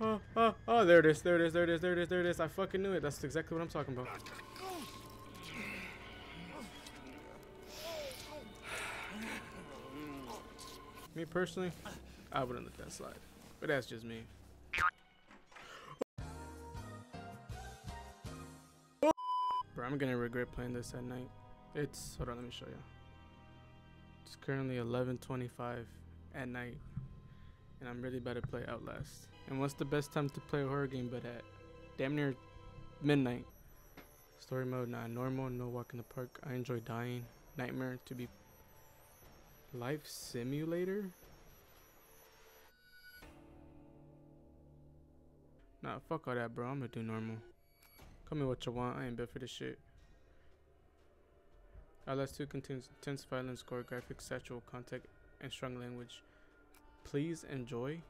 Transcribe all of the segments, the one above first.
oh, oh, oh, there it is, there it is, there it is, there it is, there it is. I fucking knew it. That's exactly what I'm talking about. Me personally, I wouldn't let that slide. But that's just me. Bro, I'm gonna regret playing this at night. It's, hold on, let me show you. It's currently 11.25 at night. And I'm really about to play Outlast. And what's the best time to play a horror game but at damn near midnight? Story mode, not normal, no walk in the park. I enjoy dying. Nightmare to be life simulator? Nah, fuck all that, bro. I'm gonna do normal. Call me what you want. I ain't built for this shit. Outlast 2 contains intense violence, gore, graphic, sexual content, and strong language. Please enjoy.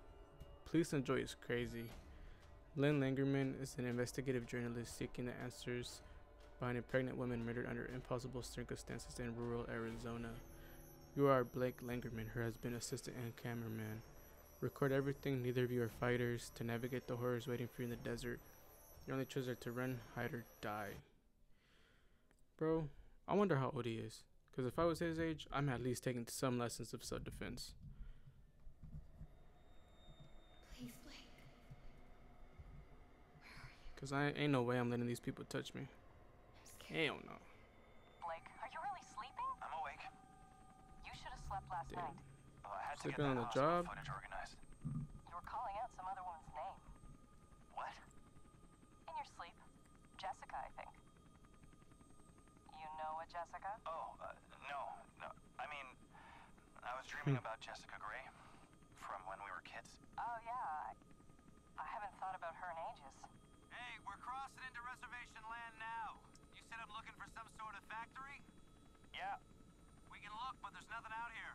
Please enjoy is crazy. Lynn Langermann is an investigative journalist seeking the answers behind a pregnant woman murdered under impossible circumstances in rural Arizona. You are Blake Langermann, her husband, assistant, and cameraman. Record everything, neither of you are fighters. To navigate the horrors waiting for you in the desert, your only choice are to run, hide, or die. Bro, I wonder how old he is. Because if I was his age, I'm at least taking some lessons of self defense. Please, Blake. Because I ain't no way I'm letting these people touch me. I'm scared. Hell no. Blake, are you really sleeping? I'm awake. You should have slept last Damn. night. Well, I had to get on the job? footage organized. You were calling out some other woman's name. What? In your sleep. Jessica, I think. You know a Jessica? Oh, uh, no, no. I mean, I was dreaming Hmm. about Jessica Gray from when we were kids. Oh, yeah. I, I haven't thought about her in ages. Hey, we're crossing into reservation land now. You said I'm looking for some sort of factory? Yeah. We can look, but there's nothing out here.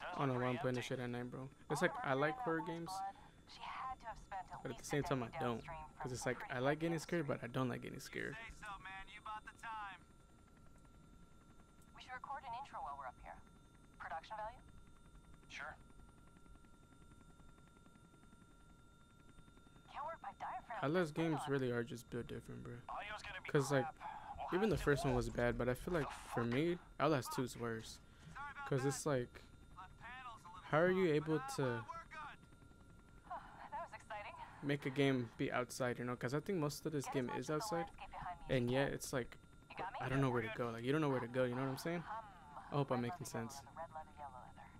Does I don't know oh, why I'm pretty playing this shit at night, bro. It's like I like horror games, blood, She had to have spent at but at the same time I don't. Because it's like I like getting scared, but I don't like getting scared. Say so, man. You bought the time. We should record an intro while we're up here. Production value? Sure. Can't work by diaphragm. Outlast Hang games really are just built different, bro. Audio's gonna be Because like, even the first one was bad, but I feel like for me, Outlast 2 is worse. Because it's like, Left panel's a little how are you able uh, to We're good. That was exciting. make a game be outside, you know? Because I think most of this game is outside, landscape behind me as and you yet it's like, You got me? I don't know where to go. Like, you don't know where to go, you know what I'm saying? I hope I'm making sense. leather, Red leather, yellow leather.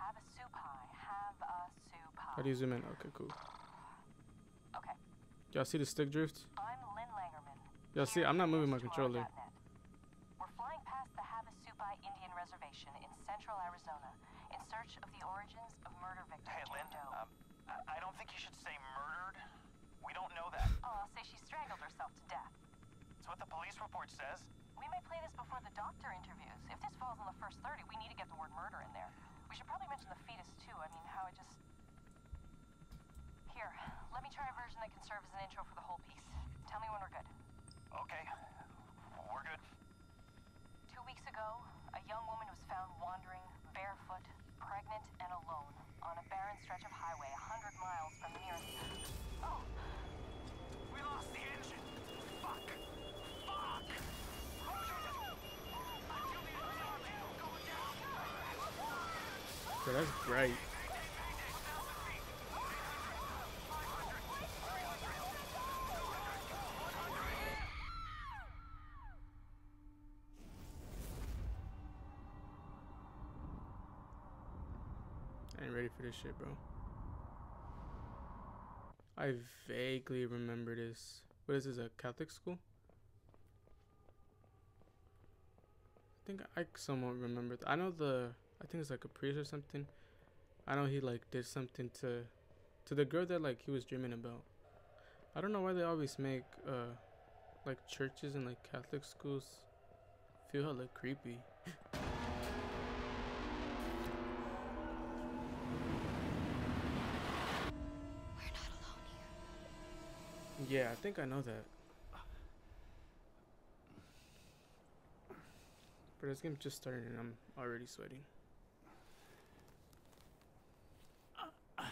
Havasupai. Have a soup pie. How do you zoom in? Okay, cool. Okay. Y'all see the stick drift? I'm Lynn Langermann. Y'all see, I'm not moving my controller. We're flying past the Havasupai Indian Reservation in central Arizona in search of the origins of murder victim Hey, Lynn. Um, I, I don't think you should say murdered. We don't know that. oh, I'll say she strangled herself to death. It's what the police report says. We may play this before the doctor interviews. If this falls on the first 30, we need to get the word murder in there. We should probably mention the fetus, too. I mean, how it just... Here, let me try a version that can serve as an intro for the whole piece. Tell me when we're good. Okay. We're good. Two weeks ago, a young woman was found wandering, barefoot, pregnant, and alone on a barren stretch of highway a hundred miles from the nearest... Oh! We lost the engine. Fuck. Fuck. Bro, that's bright. This shit, bro. I vaguely remember this. What is this, a Catholic school? I think I somewhat remember. I know the. I think it's like a priest or something. I know he like did something to, to the girl that like he was dreaming about. I don't know why they always make uh, like churches and like Catholic schools feel hella creepy. Yeah, I think I know that. But this game just started and I'm already sweating. I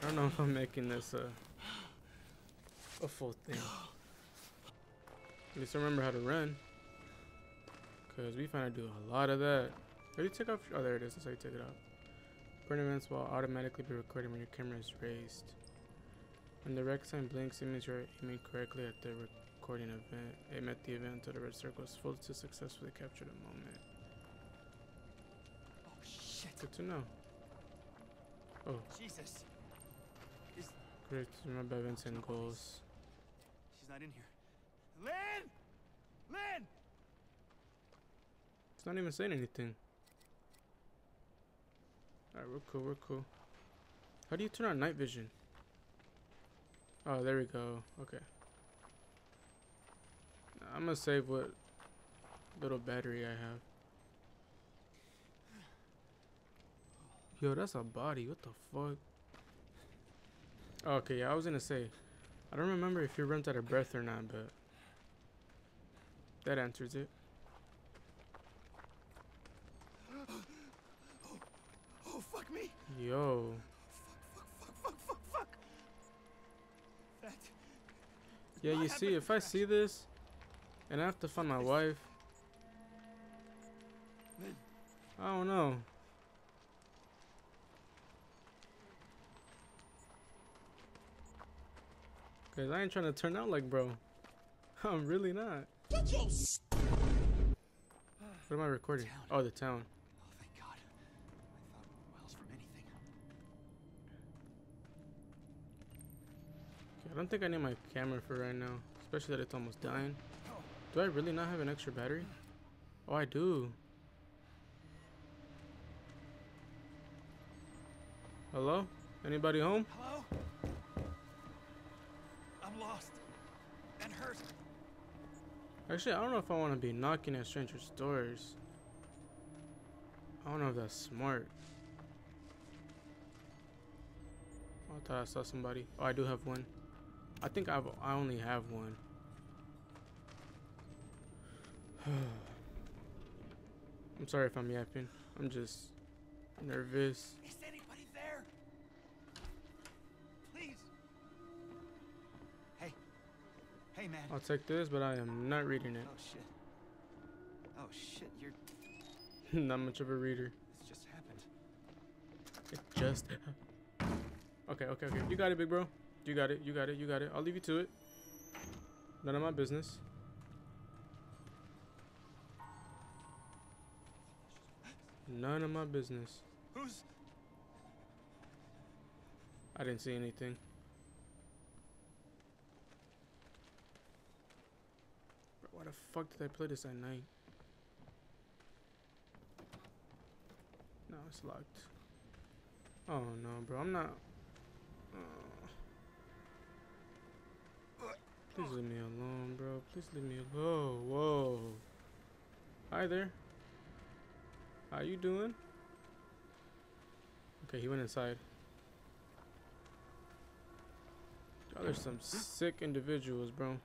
don't know if I'm making this a a full thing. At least I remember how to run. Cause we finna do a lot of that. How do you take off? Oh, there it is. That's how you take it off. Events will automatically be recorded when your camera is raised. When the rec sign blinks, it means you're aiming correctly at the recording event. Aim at the event until the red circle is full to successfully capture the moment. Oh, shit. Good to know. Oh, Jesus. great remember events and goals. She's not in here. Lynn! Lynn! Not even saying anything. Alright, we're cool, we're cool. How do you turn on night vision? Oh, there we go. Okay. I'm gonna save what little battery I have. Yo, that's a body. What the fuck? Okay, yeah, I was gonna say. I don't remember if you runs out of breath or not, but that answers it. Fuck me! Yo. Fuck, fuck, fuck, fuck, fuck! Yeah, you see, if I see this, and I have to find my wife, I don't know. Cause I ain't trying to turn out like bro. I'm really not. What am I recording? Oh, the town. Oh, thank God. I thought Wells from anything. Okay, I don't think I need my camera for right now, especially that it's almost dying. Do I really not have an extra battery? Oh, I do. Hello? Anybody home? Hello? I'm lost. And hurt. Actually, I don't know if I want to be knocking at strangers' doors. I don't know if that's smart. I thought I saw somebody. Oh, I do have one. I think I've I only have one. I'm sorry if I'm yapping. I'm just nervous. Is anybody there? Please. Hey. Hey, man. I'll take this, but I am not reading it. Oh, shit. Oh, shit. You're. not much of a reader. This just happened. It just. okay, okay, okay. You got it, big bro. You got it. You got it. You got it. I'll leave you to it. None of my business. None of my business. Who's. I didn't see anything. Bro, why the fuck did I play this at night? No, it's locked. Oh no, bro. I'm not. Uh, please leave me alone, bro. Please leave me alone. Whoa. Hi there. How you doing? Okay, he went inside. Oh, there's some sick individuals, bro.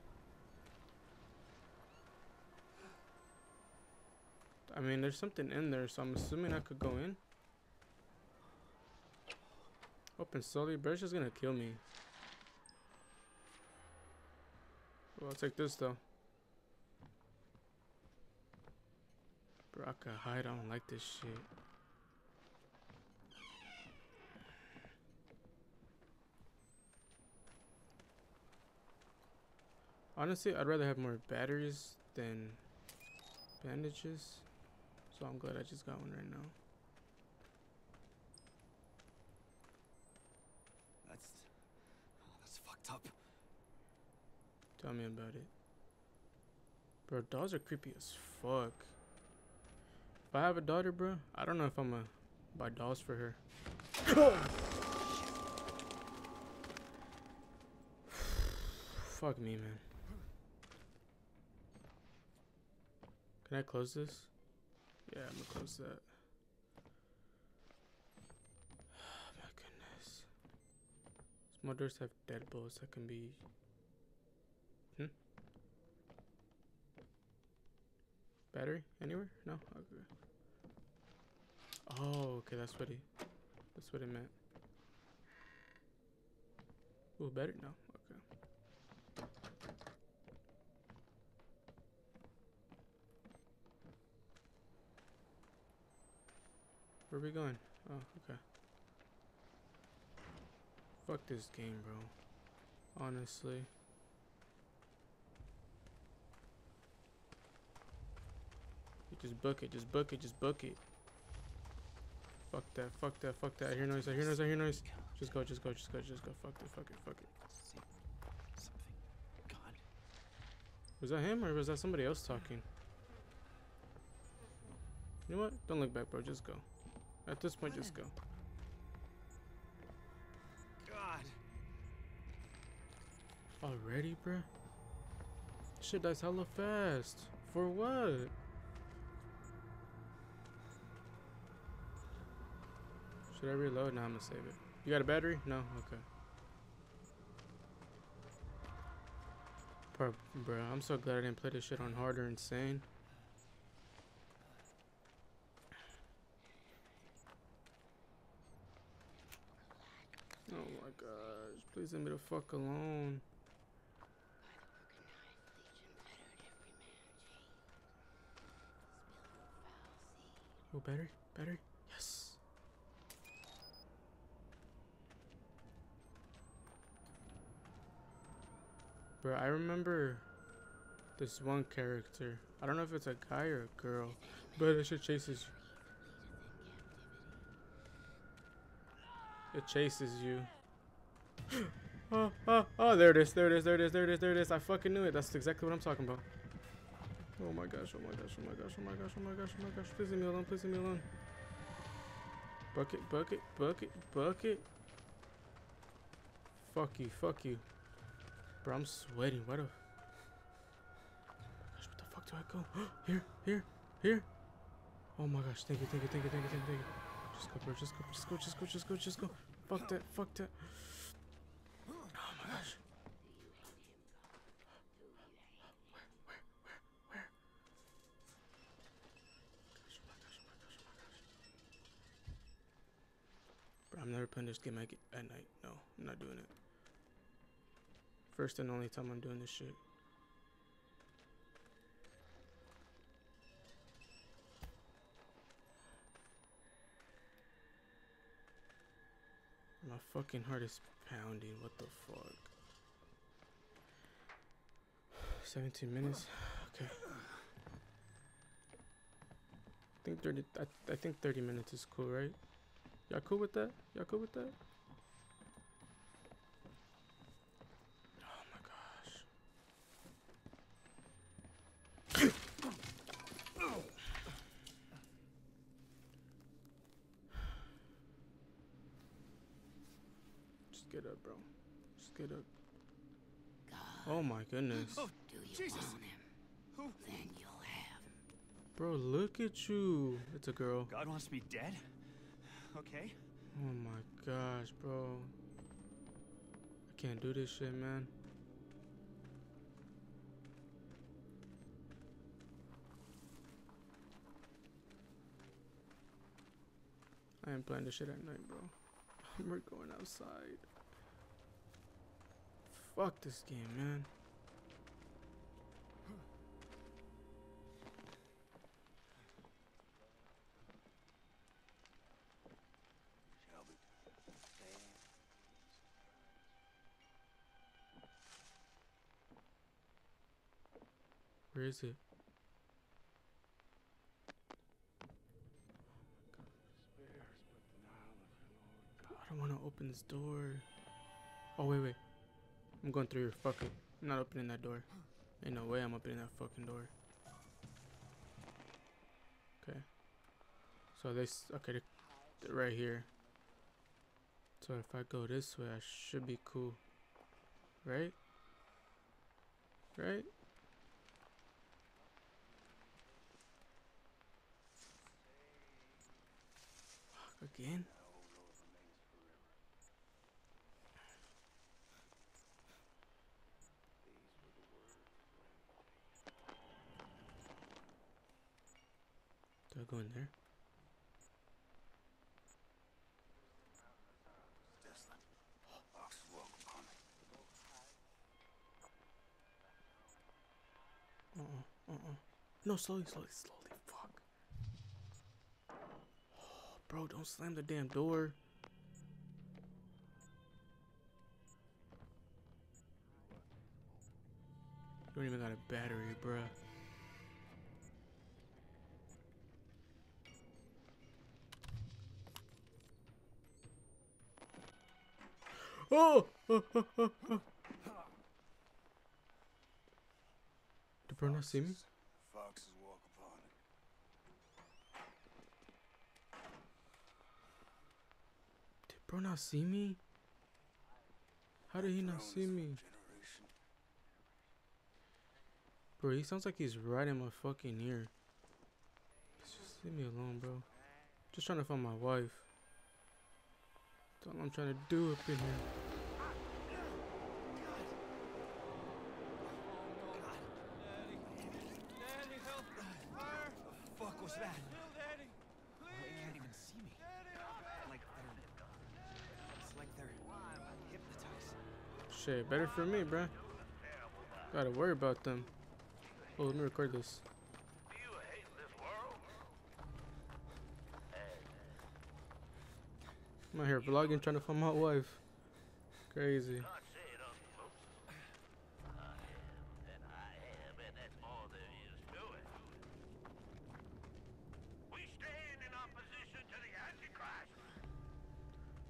I mean, there's something in there, so I'm assuming I could go in. Open slowly, bro. Just gonna kill me. Well, I'll take this though. Bro, I hide. I don't like this shit. Honestly, I'd rather have more batteries than bandages. So I'm glad I just got one right now. That's. Oh, that's fucked up. Tell me about it. Bro, dolls are creepy as fuck. If I have a daughter, bro, I don't know if I'm gonna buy dolls for her. fuck me, man. Can I close this? Yeah, I'm gonna close that. Oh my goodness. Doors have deadbolts that can be Battery anywhere? No. Okay. Oh, okay. That's what he. That's what it meant. Oh, better now. Okay. Where are we going? Oh, okay. Fuck this game, bro. Honestly. Just book it, just book it, just book it. Fuck that, fuck that, fuck that. I hear noise, I hear noise, I hear noise. Just go, just go, just go, just go. Fuck it, fuck it, fuck it. Something. God. Was that him or was that somebody else talking? You know what? Don't look back, bro. Just go. At this point, just go. God. Already, bro? Shit, that's hella fast. For what? Should I reload? No, I'm gonna save it. You got a battery? No? Okay. Bro, bruh, I'm so glad I didn't play this shit on hard or insane. Oh my gosh, please leave me the fuck alone. Oh, battery, battery, Bro, I remember this one character. I don't know if it's a guy or a girl, but it shit chases you. It chases you. oh, oh, oh, there it is, there it is, there it is, there it is, there it is. I fucking knew it. That's exactly what I'm talking about. Oh my gosh, oh my gosh, oh my gosh, oh my gosh, oh my gosh, oh my gosh. Please leave me alone, please leave me alone. Bucket, bucket, bucket, bucket. Fuck you, fuck you. Bro, I'm sweating. Why the... Gosh, what the fuck do I go? here, here, here. Oh my gosh, thank you, thank you, thank you, thank you, thank you. Just go, bro, just go, just go, just go, just go, just go. Fuck that, fuck that. Oh my gosh. Bro, I'm never playing this game at night. No, I'm not doing it. First and only time I'm doing this shit. My fucking heart is pounding. What the fuck? 17 minutes. Okay. I think 30 I, I think 30 minutes is cool, right? Y'all cool with that? Y'all cool with that? Get up, bro. Just get up. Oh my goodness. Oh, Do you Jesus. want him? Who? Then you'll have him. Bro, look at you. It's a girl. God wants me dead? Okay. Oh my gosh, bro. I can't do this shit, man. I ain't playing this shit at night, bro. We're going outside. Fuck this game, man. Where is it? I don't want to open this door. Oh, wait, wait. I'm going through your fucking... I'm not opening that door. Ain't no way I'm opening that fucking door. Okay. So this, okay, they're- right here. So if I go this way, I should be cool. Right? Right? Fuck, again? go in there. Uh-uh, uh-uh. No, slowly, slowly, slowly. Fuck. Oh, bro, don't slam the damn door. You don't even got a battery, bruh. Did bro not see me? Foxes walk upon it. Did bro not see me? How did he not see me? Bro, he sounds like he's right in my fucking ear. Just leave me alone, bro. Just trying to find my wife. That's all I'm trying to do up in here. Was that? Can't even see me. It's like they're hypnotized. Shit, better for me, bruh. Gotta worry about them. Oh, let me record this. I'm out here vlogging, trying to find my wife. Crazy.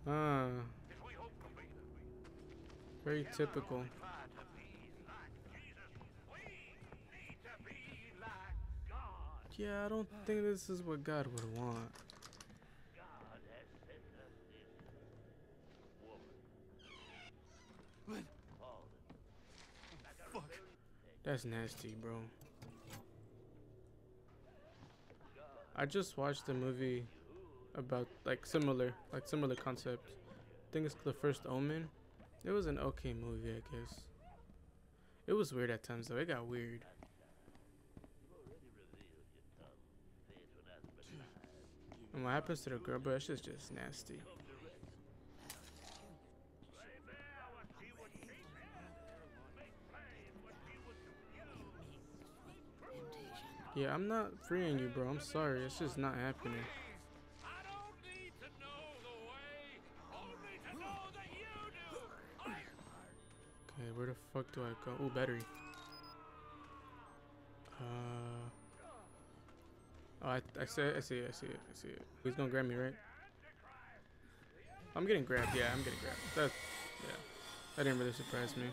Ah, very typical. Yeah, I don't think this is what God would want. God has sent us this woman. Fuck. That's nasty, bro. I just watched a movie about like similar, like similar concept. I think it's the first Omen. It was an okay movie, I guess. It was weird at times though. It got weird. And what happens to the girl, bro? Just just nasty. Yeah, I'm not freeing you, bro. I'm sorry. It's just not happening. Okay, where the fuck do I go? Oh, battery. Uh. Oh, I, I see it. I see it. I see it. I see it. He's gonna grab me, right? I'm getting grabbed. Yeah, I'm getting grabbed. That, yeah. That didn't really surprise me.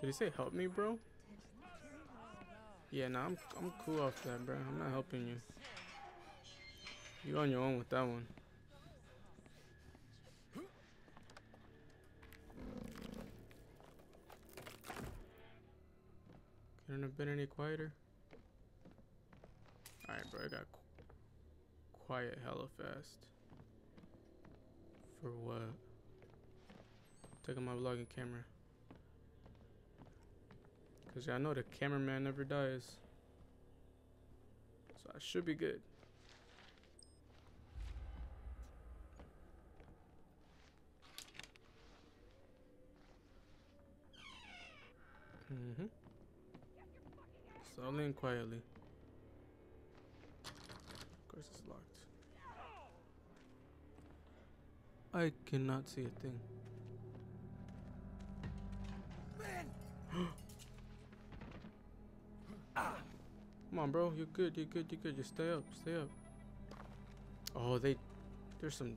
Did he say help me, bro? Yeah, nah, I'm I'm cool off that, bro. I'm not helping you. You on your own with that one. Couldn't have been any quieter. Alright, bro, I got qu- quiet hella fast. For what? Taking my vlogging camera. Cause I know the cameraman never dies. So I should be good. Mm-hmm. Slowly and quietly. Of course it's locked. I cannot see a thing. Come on, bro. You're good. You're good. You're good. Just stay up. Stay up. Oh, they. There's some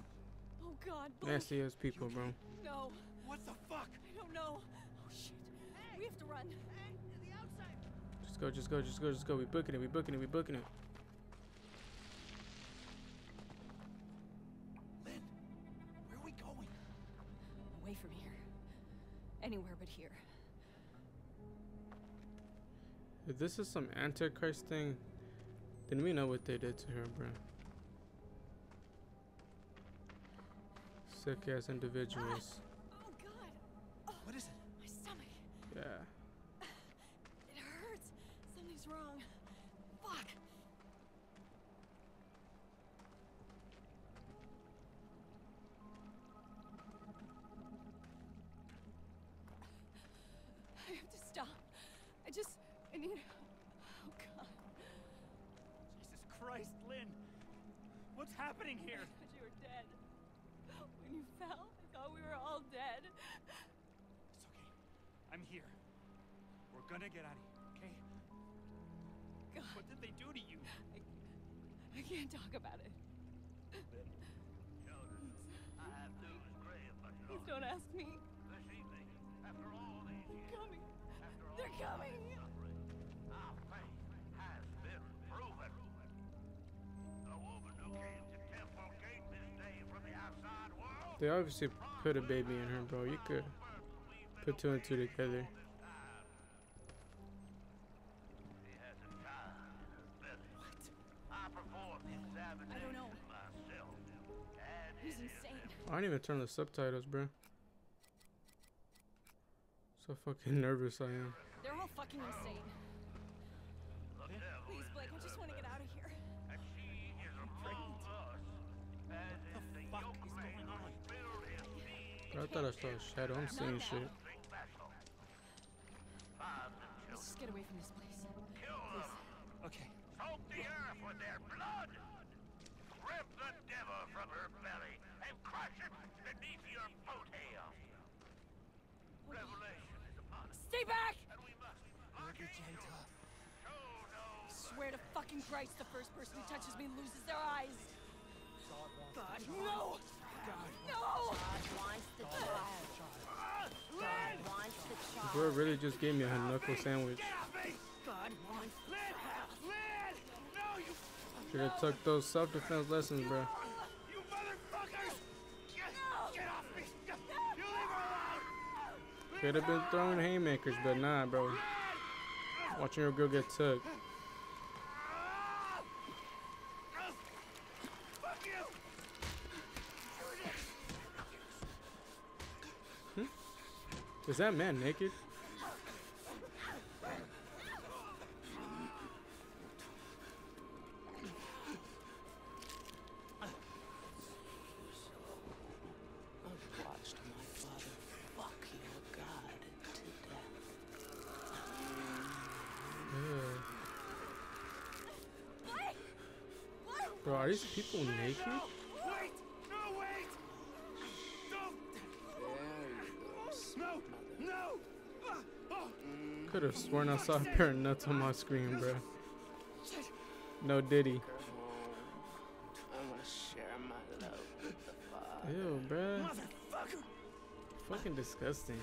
Oh God, Blake. nasty ass people, bro. No, What the fuck? I don't know. Oh shit. We have to run. To the outside. Just go. Just go. Just go. Just go. We booking it. We booking it. We booking it. Lynn, where are we going? Away from here. Anywhere but here. If this is some antichrist thing, then we know what they did to her, bro. Sick ass individuals. I'm here. We're gonna get out of here, okay? God, What did they do to you? I can't talk about it. I have news grave, Please don't ask me. this evening, after all these They're years, coming. after all They're coming. suffering, our faith has been proven. The woman who came to Temple Gate this day from the outside world They obviously put a baby in her, bro. You could put two and two together. He has a child in his belly. I the don't know. myself. And He's it is insane. I don't even turn the subtitles, bro. So fucking nervous I am. They're all fucking insane. Please, Blake, I in just her want to get out of here. and she is among us. The fuck is going on? spilled his seed I thought I saw a shadow. I'm seeing shit. Just get away from this place. kill them. Okay. Soak the earth with their blood. Rip the devil from her belly and crush it beneath your boot heel. Revelation is upon us, Stay back! and we must We'll lock gentle. show no Swear to fucking Christ, the first person who touches me loses their eyes. God, no! No! God wants the. God wants the child. Bro really just gave me a knuckle sandwich. Should have took those self-defense lessons, bro. you motherfuckers! Get off me! You leave her alone! Could have been throwing haymakers, but nah, bro. Watching your girl get took. Is that man naked? I've watched my father fuck your God to death. Ugh. Blake! Blake! Bro, are these people naked? Could have sworn I saw a pair of nuts on my screen, bro. No Diddy. Ew, bro. Fucking disgusting.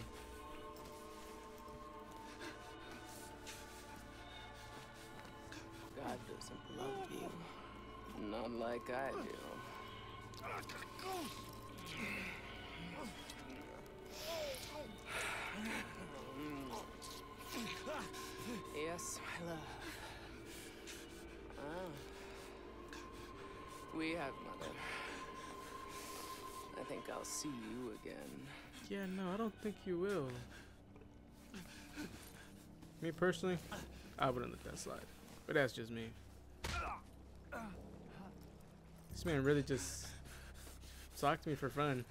God doesn't love you. Not like I do. We have, Mother. I think I'll see you again. Yeah, no, I don't think you will. Me personally, I wouldn't let that slide. But that's just me. This man really just socked me for fun.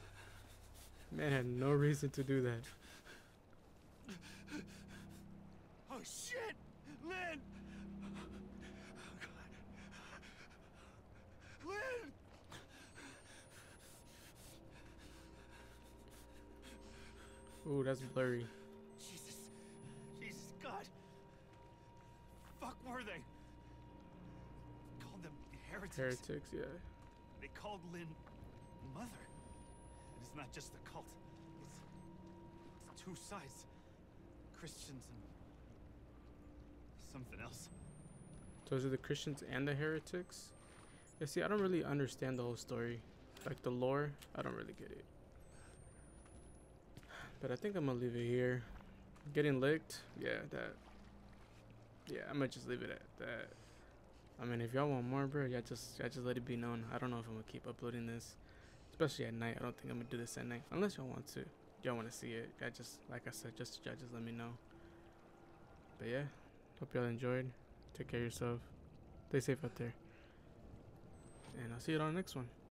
Man had no reason to do that. Oh shit! Lynn! Lynn! Ooh, that's blurry. Jesus. Jesus, God. Fuck were they? Called them heretics. Heretics, yeah. They called Lynn mother. And it's not just a cult. It's, it's two sides. Christians and something else. Those are the Christians and the heretics. Yeah, see, I don't really understand the whole story. Like the lore, I don't really get it. But I think I'm gonna leave it here. Getting licked, yeah, that. Yeah, I'm gonna just leave it at that. I mean, if y'all want more, bro, y'all just, y'all just let it be known. I don't know if I'm gonna keep uploading this, especially at night. I don't think I'm gonna do this at night, unless y'all want to. Y'all want to see it? I just, like I said, just y'all just let me know. But yeah, hope y'all enjoyed. Take care of yourself. Stay safe out there. And I'll see you on the next one.